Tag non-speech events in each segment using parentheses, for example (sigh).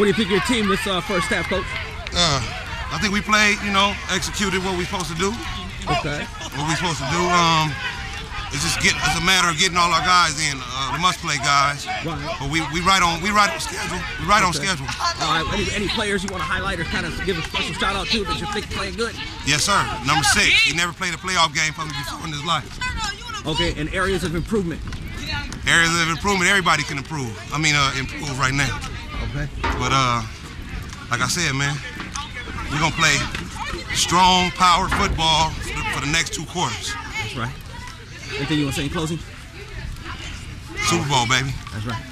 What do you think of your team this uh, first half, coach? Uh, I think we played, you know, executed what we supposed to do. Okay. What we supposed to do. Um, it's just get. It's a matter of getting all our guys in, uh, the must play guys. Right. But we we right on we right on schedule. We right on schedule. All right. Any, any players you want to highlight or kind of give a special shout out to that you think playing good? Yes, sir. Number six. He never played a playoff game for me before in his life. Okay. And areas of improvement. Areas of improvement. Everybody can improve. I mean, uh, improve right now. Okay. But uh, like I said, man, we're gonna play strong power football for the, for the next two quarters. That's right. Anything you want to say in closing? Super Bowl, baby. That's right.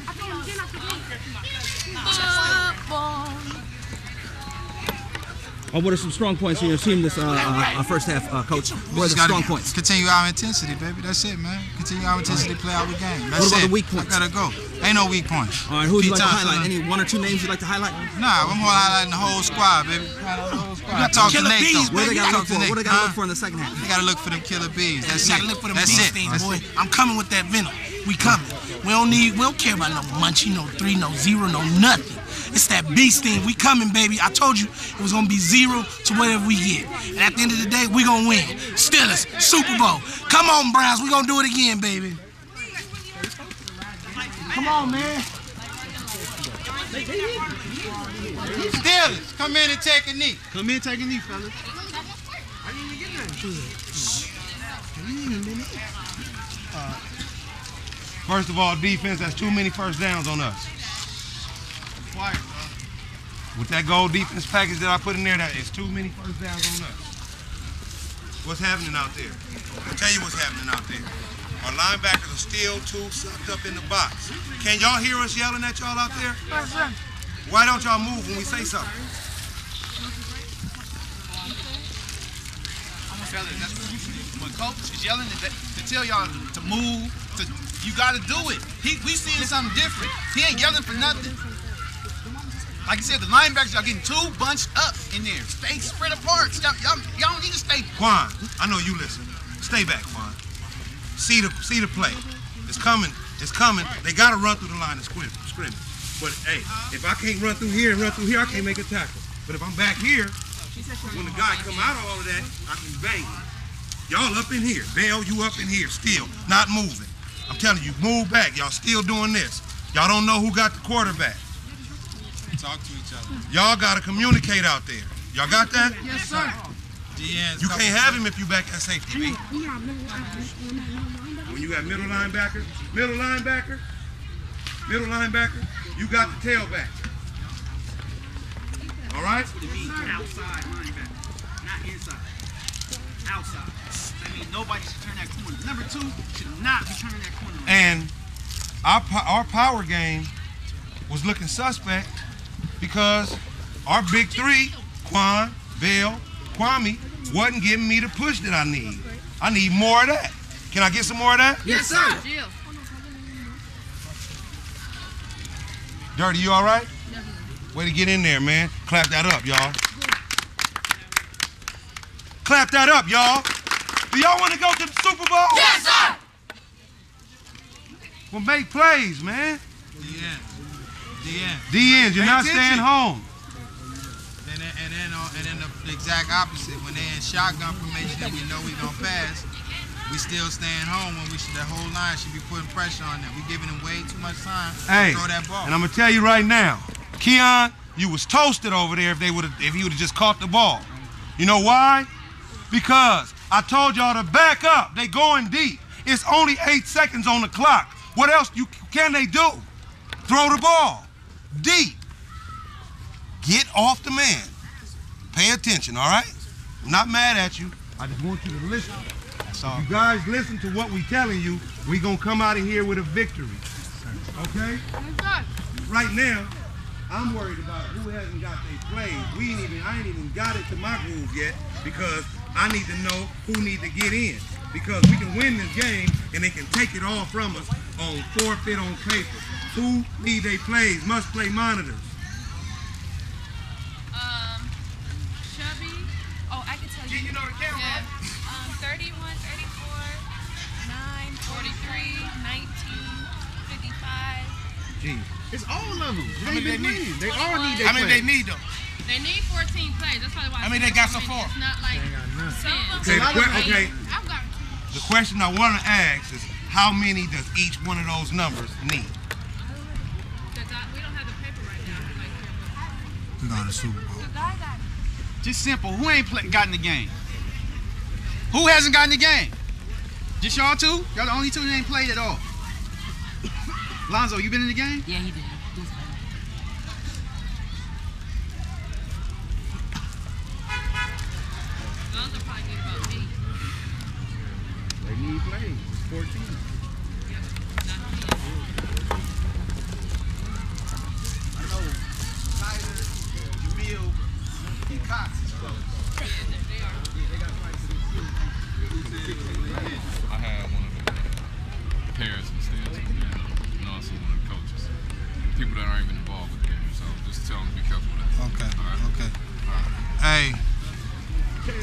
Oh, what are some strong points in your team this uh, uh, uh, first half, uh, Coach? What are Just the strong points? Continue our intensity, baby. That's it, man. Continue our intensity, play our game. That's What about it. the weak points? I gotta go. Ain't no weak points. All right, who would you Pete like to Thompson, highlight? uh, Any one or two names you'd like to highlight? Nah, I'm more highlighting the whole squad, baby. Highlight the whole squad. You gotta talk to Killer Nate, bees, though. What do they got to look for? What do they got to huh? look for in the second half? They gotta look for them killer bees. That's You it. gotta look for them That's beast it. things, boy. I'm coming with that venom. We coming. We don't need, we don't care about no munchie, no three, no zero, no nothing. It's that beast thing. We coming, baby. I told you it was gonna be zero to whatever we get. And at the end of the day, we gonna win. Steelers, Super Bowl. Come on, Browns. We gonna do it again, baby. Come on, man. Steelers, come in and take a knee. Come in, take a knee, fellas. First of all, defense. That's too many first downs on us. With that gold defense package that I put in there, that is too many first downs on us. What's happening out there? I'll tell you what's happening out there. Our linebackers are still too sucked up in the box. Can y'all hear us yelling at y'all out there? Why don't y'all move when we say something? fellas, that's when coach is yelling to, to tell y'all to move, to you gotta do it. He we seeing something different. He ain't yelling for nothing. Like you said, the linebackers y'all getting too bunched up in there. Stay spread apart. Y'all, y'all, don't need to stay. Quan, I know you listen. Stay back, Quan. See the see the play. It's coming. It's coming. They gotta run through the line of scrim- scrimmage. But hey, if I can't run through here and run through here, I can't make a tackle. But if I'm back here, when the guy come out of all of that, I can bang. Y'all up in here. Bell, you up in here still, not moving. I'm telling you, move back. Y'all still doing this. Y'all don't know who got the quarterback. Talk to each other. Y'all gotta communicate out there. Y'all got that? Yes, sir. DNs, You can't have him if you back at safety. B. When you got middle linebacker, middle linebacker, middle linebacker, you got the tailback. All right? Outside linebacker, not inside. Outside. I mean, nobody should turn that corner. Number two should not be turning that corner. And our our power game was looking suspect because our big three, Quan, Bell, Kwame, wasn't giving me the push that I need. I need more of that. Can I get some more of that? Yes, sir. Dirty, you all right? Way to get in there, man. Clap that up, y'all. Clap that up, y'all. Do y'all want to go to the Super Bowl? Yes, sir. Well, make plays, man. DN. DNs, you're Pay not attention. staying home. And then, and then, uh, and then the exact opposite. When they're in shotgun formation and we know we're gonna pass, we still staying home when we should. That whole line should be putting pressure on them. We giving them way too much time Hey, to throw that ball. and I'm gonna tell you right now, Keon, you was toasted over there if they would if he would have just caught the ball. You know why? Because I told y'all to back up. They going deep. It's only eight seconds on the clock. What else you can they do? Throw the ball deep. Get off the man. Pay attention, all right? I'm not mad at you. I just want you to listen. That's all. You guys listen to what we're telling you. We gonna come out of here with a victory. Okay? Right now, I'm worried about who hasn't got their plays. We ain't even I ain't even got it to my groove yet because I need to know who need to get in. Because we can win this game and they can take it all from us on forfeit on paper. Who need their plays? Must play monitors. Um, Chubby. Oh, I can tell you. You know the camera. Yeah. Um, 31, 34, 9, 43, 19, 55. Gee. It's all of them. How many they need? They all need How many they need though? They need 14 plays. That's probably why. How many they got so far? It's not like. Okay, the okay. I've got. The question I want to ask is how many does each one of those numbers need? Cause I, we don't have the paper right now. Like, We a Super Bowl. the guy got. Just simple. Who ain't play, got in the game? Who hasn't gotten the game? Just y'all two? Y'all the only two that ain't played at all. Lonzo, you been in the game? Yeah, he did. Lonzo probably need about eight. They need plays. It's 14. I know Tyler, Jamil, and Cox is close. I had one of the parents instead too, and also one of the coaches. People that aren't even involved with the game, so just tell them to be careful with that. Okay. All right. Okay. Hey.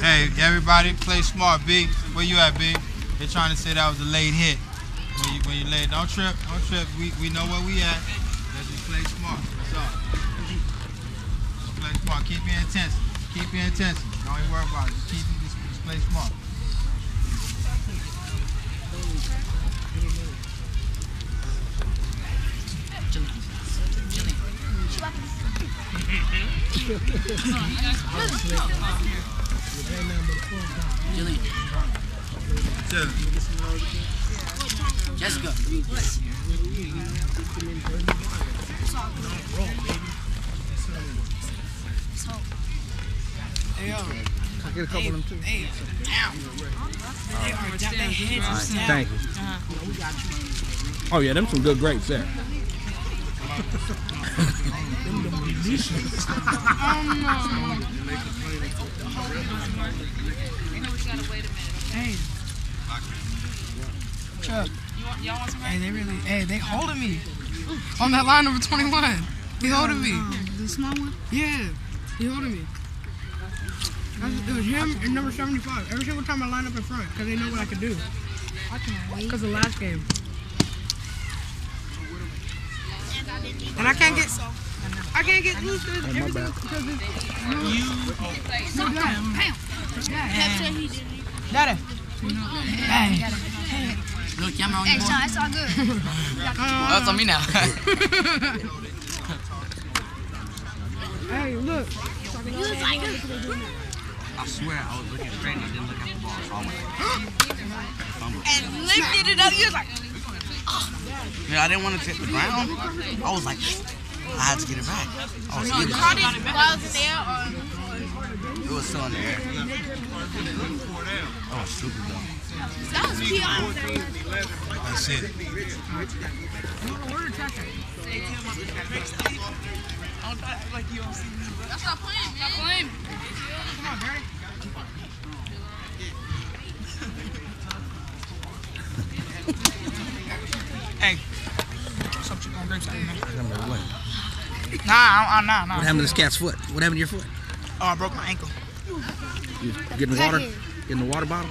Hey, everybody, play smart, B. Where you at, B? They're trying to say that was a late hit. When you when you late, don't trip, don't trip. We we know where we at. Let's just play smart. That's all. Just play smart. Keep your intensity. Keep your intensity. Don't even worry about it. Just keep just, just play smart. (laughs) Chill. Jessica. Hey, yo. I get a couple of them too. Hey, damn. They are down their heads down. Thank you. Uh-huh. Oh yeah, them some good grapes there. (laughs) Hey. Chuck. Y'all want some Hey, they really, hey, they holding me. On that line number 21. He holding me. The small one? Yeah. He holding me. It was him and number 75. Every single time I line up in front, because they know what I can do. Because the last game. And I can't get, I can't get loose because everything, because it's, you, no, Dad. Pep said he didn't. Daddy. Hey. Look, y'all on Hey, your Sean, it's all good. Oh, it's on me now. Hey, look. You was like, I swear I was looking straight and I didn't look at the ball, so I went. and lifted it up. You was like, ah. Yeah, I didn't want to hit the ground. I was like, I had to get it back. Oh, I was you caught it while it was there, or it was still in the air. I was super dumb. that was key on That's it. That's not playing, man. Stop playing. Hey. What's up, chicken grapes? Nah, I, I, nah, nah. What happened to this cat's foot? What happened to your foot? Oh, I broke my ankle. You getting water? Getting the water bottle?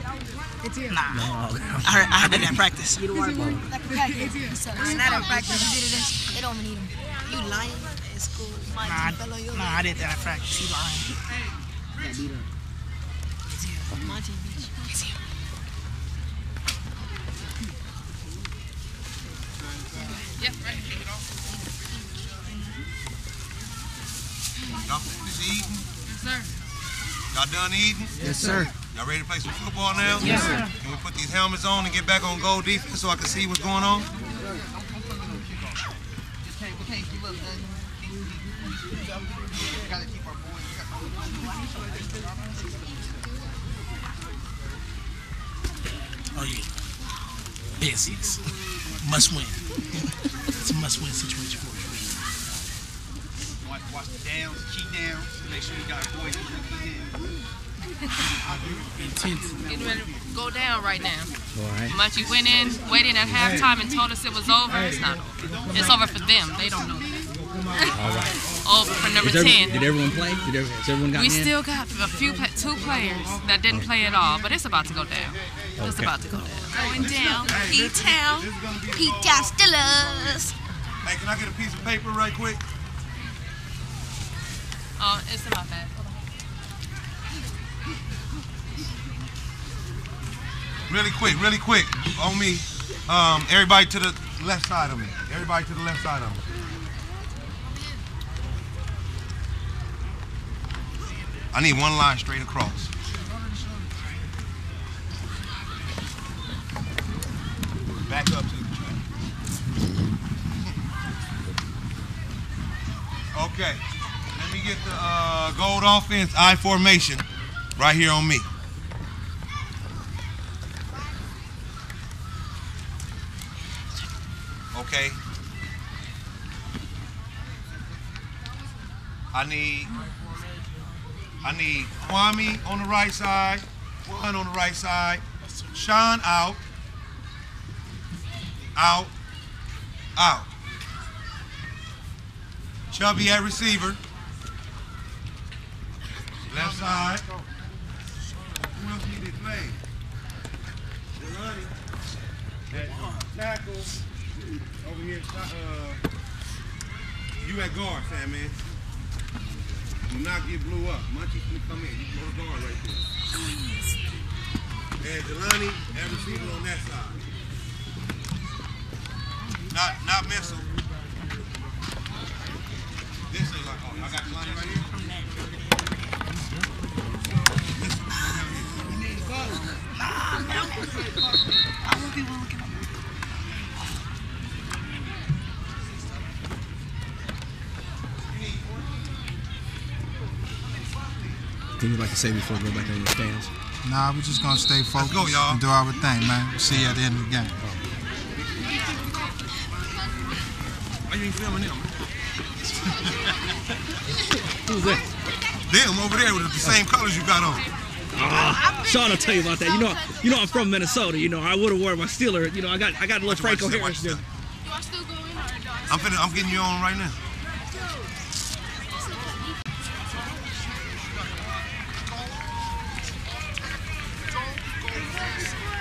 It's here. Nah. No. (laughs) I heard, I did that practice. like a package. It's not a practice. You did it. They don't even need them. You lying in school. My Nah, team fell on your nah, I did that at practice. You lying. My team beat you. It's here. Yep, right. Y'all finished eating? Yes, sir. Y'all done eating? Yes, sir. Y'all ready to play some football now? Yes, sir. Can we put these helmets on and get back on goal defense so I can see what's going on? Oh, yeah. Basics. Must win. it's a must win situation for you. Watch, watch the downs, key downs. Make sure you got boys in the key downs. Intense. Getting ready to go down right now. All right. Munchie went in, waiting at halftime, and told us it was over. It's not over. It's over for them. They don't know that. All right. (laughs) Over for number Did, every- 10. did everyone play? Did every, has everyone got We in? still got a few, two players that didn't play at all, but it's about to go down. It's about to go down. Going down. P-Town. P-Town Steelers. Hey, can I get a piece of paper right quick? Oh, it's bag. Really quick, really quick. On me. Um, everybody to the left side of me. Everybody to the left side of me. I need one line straight across. Back up to the track. Okay. Me get the uh, gold offense I formation right here on me. Okay. I need I need Kwame on the right side, one on the right side, Sean out, out, out. Chubby at receiver. Left side. Who else need to play? Delani. At tackle. Over here, uh, you at guard, Sam, man. Do not get blew up. Munchie's gonna come in. You go to guard right there. And Jelani, at receiver on that side. Not, not missile. This is like, oh, I got Jelani right here. Anything you'd like to say before we go back in the stands? Nah, we're just gonna stay focused go, and do our thing, man. We'll see you at the end of the game. Why you ain't filming them? (laughs) Who's that? Them over there with the same colors you got on. Ah, Sean, I'll tell you about that. You know, you know, I'm from Minnesota. You know, I would have worn my Steeler. You know, I got, I got a little Franco watch Harris. there. I'm finna, I'm getting you on right now.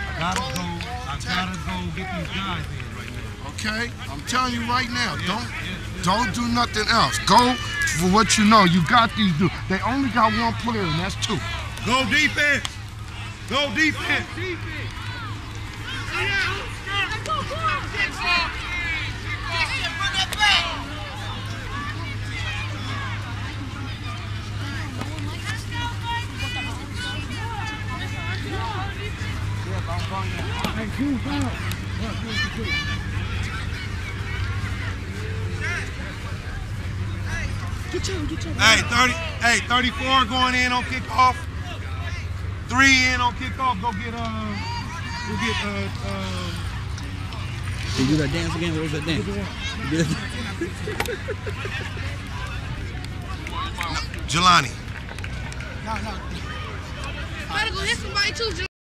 I gotta go. I gotta go get these guys in right now. Okay, I'm telling you right now, don't don't do nothing else. Go for what you know. You got these dudes. They only got one player, and that's two. Go defense. Go defense. Hey, 30, hey, 34 going in on kickoff. Three in on kickoff. Go get uh, go get uh, uh, Can you do that dance again? What was that dance? You did- Jelani. Gotta go hit somebody too,